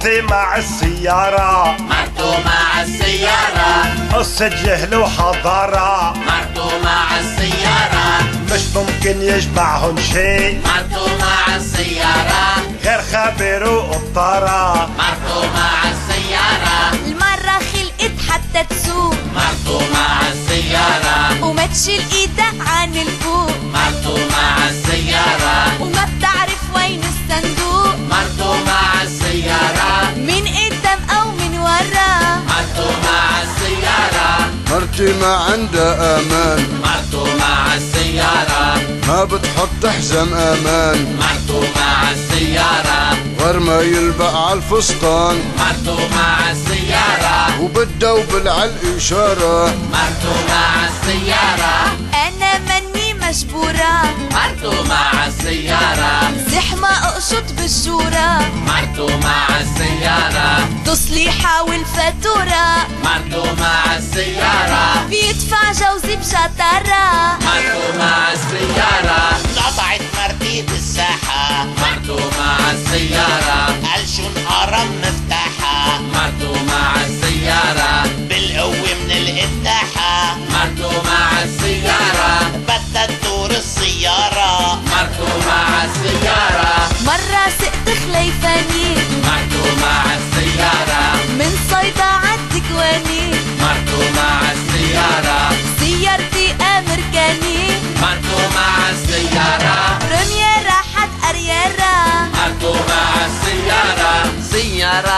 مرتي مع السيارة. مرتو مع السيارة. قصة جهل وحضارة. مرتو مع السيارة. مش ممكن يجمعهم شيء. مرتو مع السيارة. غير خبر وقطارة مرتو مع السيارة. المرة خلقت حتى تسوق. مرتو مع السيارة. وما تشيل إيدها عن الفوق. مرتو مع السيارة. مرتي ما عندها أمان. مرتو مع السيارة. ما بتحط حزام أمان. مرتو مع السيارة. غير ما يلبق على الفستان. مرتو مع السيارة. وبتدوبل على الإشارة. مرتو مع السيارة. أنا مني مجبورة. مرتو مع السيارة اقشط بالجورة مرتو مع السيارة. تصليحة والفاتورة. مرتو مع السيارة. بيدفع جوزي بشطارة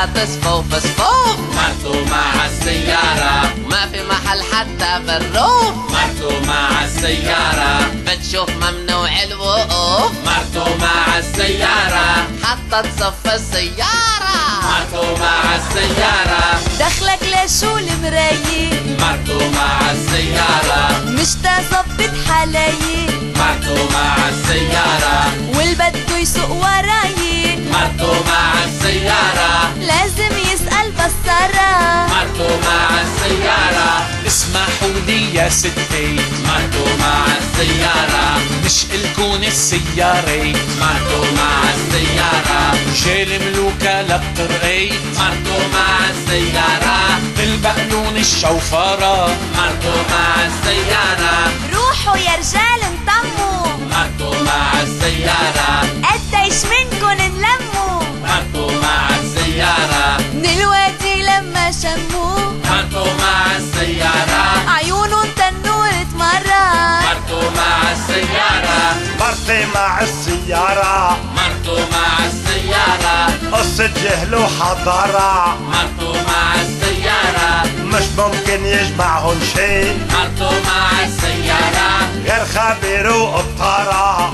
تصفوف صفوف مرتو مع السيارة. ما في محل حتى بالروف مرتو مع السيارة. بتشوف ممنوع الوقوف. مرتو مع السيارة. حتى تصف السيارة. مرتو مع السيارة. دخلك لشو المراية مرتو مع السيارة. مش تظبط حلاية مرتو مع السيارة. مرتو مع السيارة. اسمحوا لي يا ستي. مرتو مع السيارة. مش إلكون السيارة. مرتو مع السيارة. جيل ملوكة للطرقيت مرتو مع السيارة. بالبقلون الشوفرة. مرتو مع السيارة. السيارة. مرتو مع السيارة. قصة جهل وحضارة مرتو مع السيارة. مش ممكن يجمعهم شيء مرتو مع السيارة. غير خبر وقطارة.